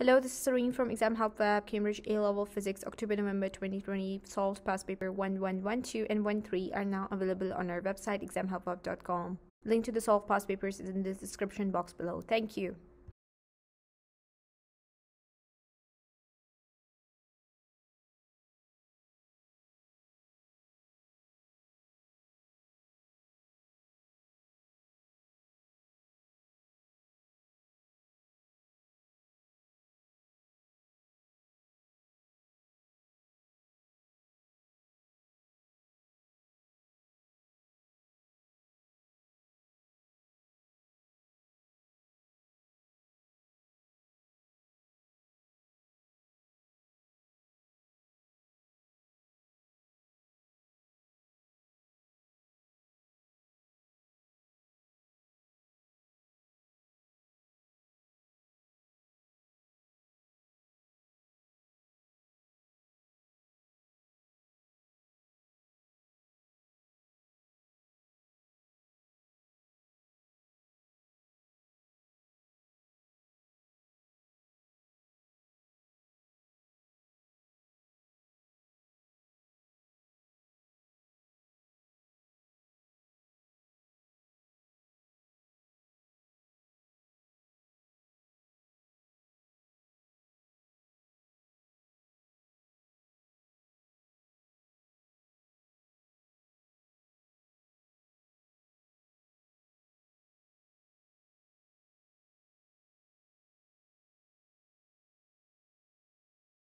Hello, this is Serene from Exam Help Web, Cambridge A-Level Physics, October-November 2020. Solved past paper one, one, one, two, and 1, are now available on our website examhelpweb.com. Link to the solved past papers is in the description box below. Thank you.